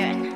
iron.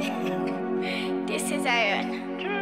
This is Iron.